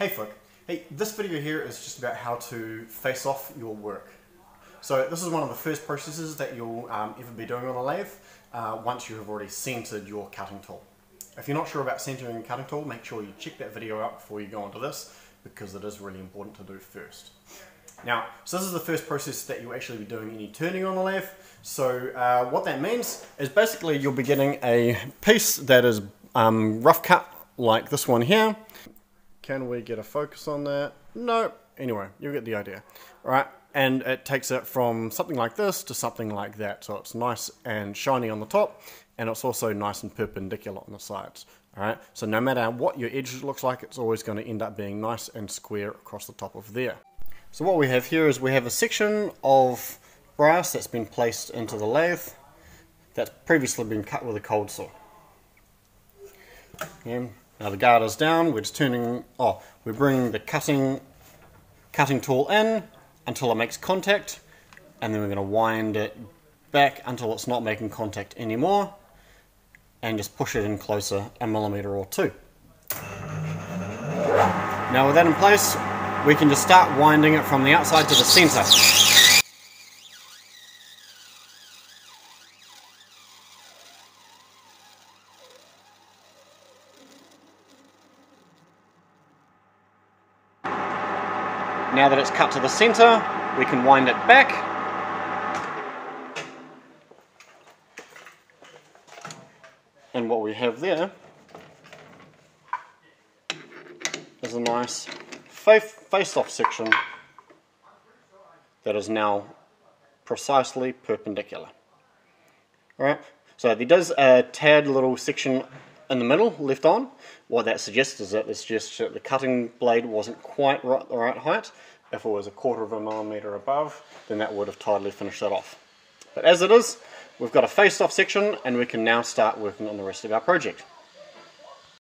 Hey folk, hey, this video here is just about how to face off your work. So this is one of the first processes that you'll um, ever be doing on a lathe uh, once you have already centered your cutting tool. If you're not sure about centering a cutting tool, make sure you check that video out before you go onto this because it is really important to do first. Now, so this is the first process that you'll actually be doing any turning on the lathe. So uh, what that means is basically you'll be getting a piece that is um, rough cut like this one here can we get a focus on that? No. Anyway, you'll get the idea. All right, and it takes it from something like this to something like that. So it's nice and shiny on the top, and it's also nice and perpendicular on the sides. All right, so no matter what your edge looks like, it's always going to end up being nice and square across the top of there. So what we have here is we have a section of brass that's been placed into the lathe that's previously been cut with a cold saw. And now the guard is down, we're just turning, oh, we're bringing the cutting, cutting tool in until it makes contact, and then we're going to wind it back until it's not making contact anymore, and just push it in closer a millimeter or two. Now with that in place, we can just start winding it from the outside to the center. Now that it's cut to the center, we can wind it back. And what we have there is a nice face-off section that is now precisely perpendicular. Alright, so there does a tad little section in the middle left on. What that suggests is that it suggests that the cutting blade wasn't quite right, the right height. If it was a quarter of a millimetre above, then that would have tidily finished that off. But as it is, we've got a face-off section and we can now start working on the rest of our project.